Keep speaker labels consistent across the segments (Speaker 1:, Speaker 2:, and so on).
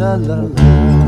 Speaker 1: la la
Speaker 2: la.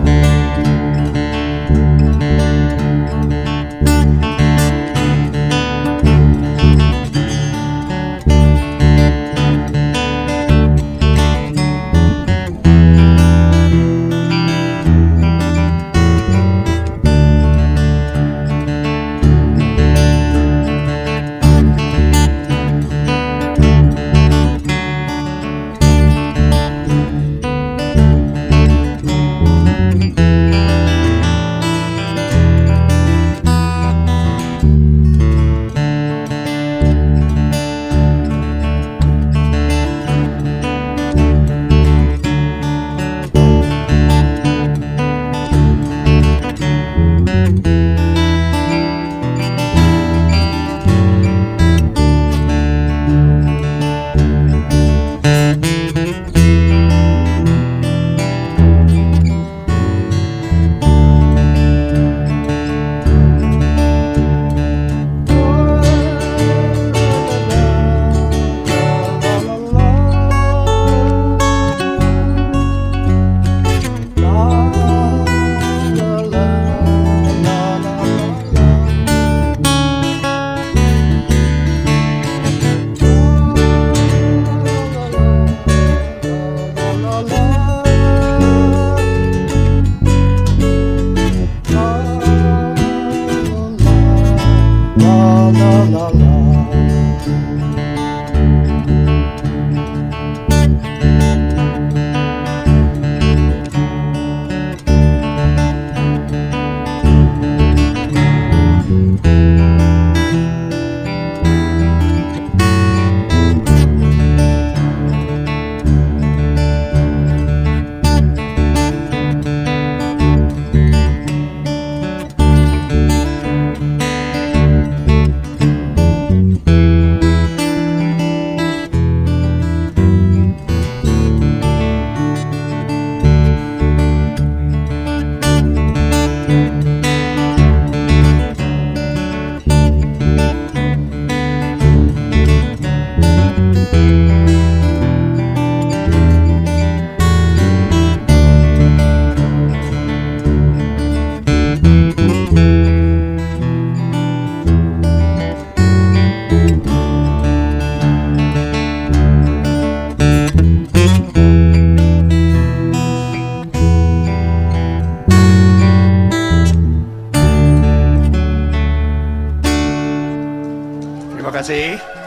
Speaker 2: Kasih.